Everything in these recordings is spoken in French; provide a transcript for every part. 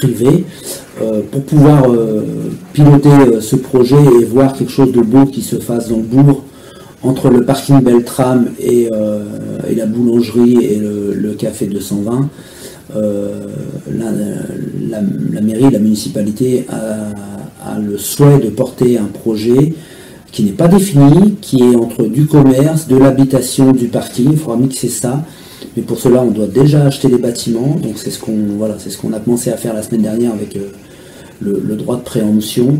privée pour pouvoir piloter ce projet et voir quelque chose de beau qui se fasse dans le bourg entre le parking Beltram et, et la boulangerie et le, café 220. La, la, mairie, la municipalité a, a, le souhait de porter un projet qui n'est pas défini, qui est entre du commerce, de l'habitation, du parking. Il faudra mixer ça. Mais pour cela, on doit déjà acheter les bâtiments. Donc c'est ce qu'on voilà, c'est ce qu'on a commencé à faire la semaine dernière avec euh, le, droit de préemption.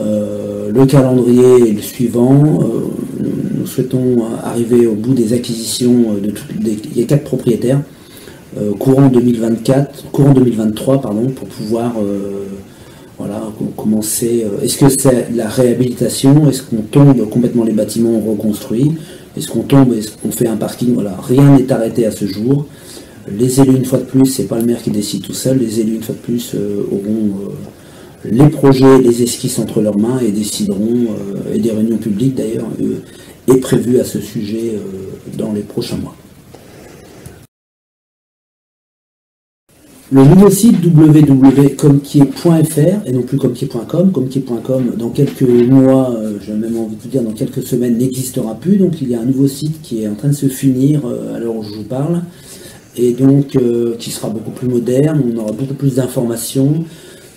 Euh, le calendrier est le suivant. Euh, nous souhaitons arriver au bout des acquisitions de quatre propriétaires. courant 2024, courant 2023 pardon, pour pouvoir voilà, commencer. Est-ce que c'est la réhabilitation? Est-ce qu'on tombe complètement les bâtiments reconstruits? Est-ce qu'on tombe, est-ce qu'on fait un parking Voilà, rien n'est arrêté à ce jour. Les élus, une fois de plus, c'est pas le maire qui décide tout seul. Les élus, une fois de plus, euh, auront euh, les projets, les esquisses entre leurs mains et décideront, euh, et des réunions publiques d'ailleurs, est prévues à ce sujet dans les prochains mois. Le nouveau site www.comquier.fr et non plus comquier.com, comquier.com dans quelques mois, euh, j'ai même envie de vous dire dans quelques semaines, n'existera plus. Donc il y a un nouveau site qui est en train de se finir euh, à l'heure où je vous parle et donc euh, qui sera beaucoup plus moderne, on aura beaucoup plus d'informations,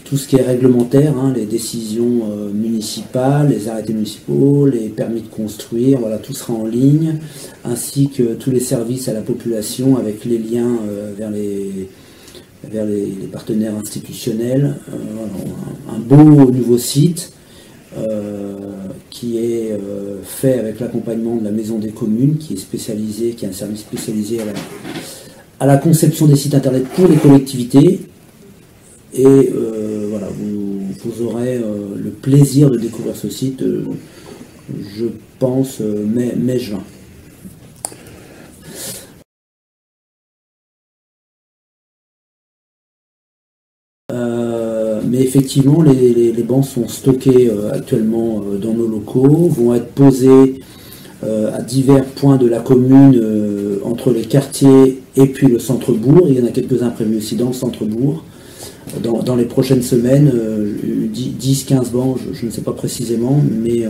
tout ce qui est réglementaire, hein, les décisions municipales, les arrêtés municipaux, les permis de construire, voilà, tout sera en ligne, ainsi que tous les services à la population avec les liens vers les vers les, partenaires institutionnels, euh, un, beau nouveau site euh, qui est euh, fait avec l'accompagnement de la Maison des communes, qui est spécialisé, qui est un service spécialisé à la, conception des sites internet pour les collectivités. Et voilà, vous, aurez le plaisir de découvrir ce site, je pense, mai-juin. mais effectivement, les, bancs sont stockés euh, actuellement euh, dans nos locaux, vont être posés euh, à divers points de la commune entre les quartiers et puis le centre-bourg. Il y en a quelques-uns prévus aussi dans le centre-bourg. Dans, les prochaines semaines, 10-15 bancs, je, ne sais pas précisément, mais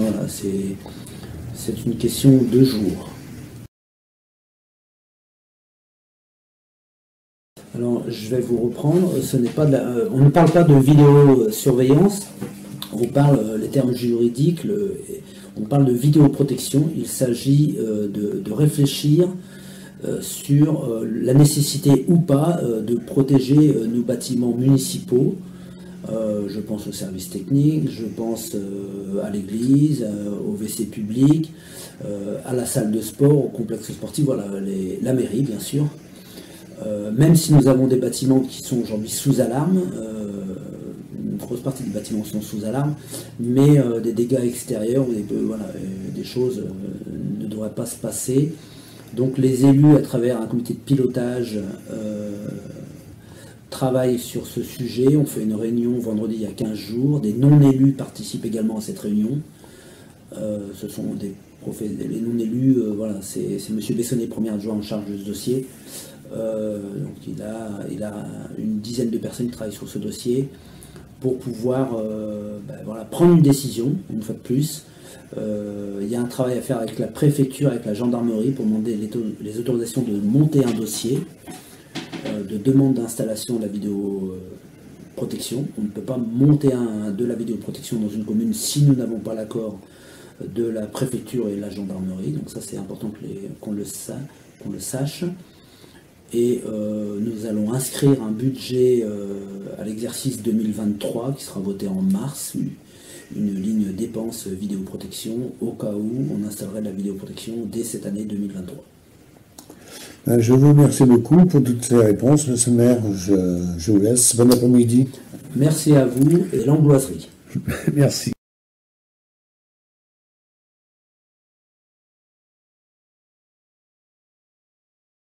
c'est une question de jours. Alors, je vais vous reprendre. Ce n'est pas euh, on ne parle pas de vidéosurveillance. On parle euh, les termes juridiques. on parle de vidéoprotection. Il s'agit euh, de, réfléchir sur la nécessité ou pas de protéger nos bâtiments municipaux. je pense aux services techniques, je pense à l'église, au WC public, à la salle de sport, au complexe sportif, voilà, la mairie bien sûr. Euh, même si nous avons des bâtiments qui sont aujourd'hui sous alarme, euh, une grosse partie des bâtiments sont sous alarme, mais euh, des dégâts extérieurs ou des, choses ne devraient pas se passer. Donc les élus, à travers un comité de pilotage, travaillent sur ce sujet. On fait une réunion vendredi il y a 15 jours. Des non-élus participent également à cette réunion. ce sont des les non-élus, voilà, c'est M. Bessonnet, premier adjoint en charge de ce dossier. Euh, donc il a, une dizaine de personnes qui travaillent sur ce dossier pour pouvoir euh, ben prendre une décision, une fois de plus. Euh, il y a un travail à faire avec la préfecture, avec la gendarmerie pour demander les, autorisations de monter un dossier de demande d'installation de la vidéoprotection. On ne peut pas monter de la vidéoprotection dans une commune si nous n'avons pas l'accord de la préfecture et de la gendarmerie. Donc ça c'est important qu'on le sache et euh, nous allons inscrire un budget euh, à l'exercice 2023 qui sera voté en mars, une ligne dépenses vidéoprotection au cas où on installerait la vidéoprotection dès cette année 2023. Euh, je vous remercie beaucoup pour toutes ces réponses, Monsieur le maire. Je, je vous laisse. Bon après-midi. Merci à vous et l'angloiserie. Merci.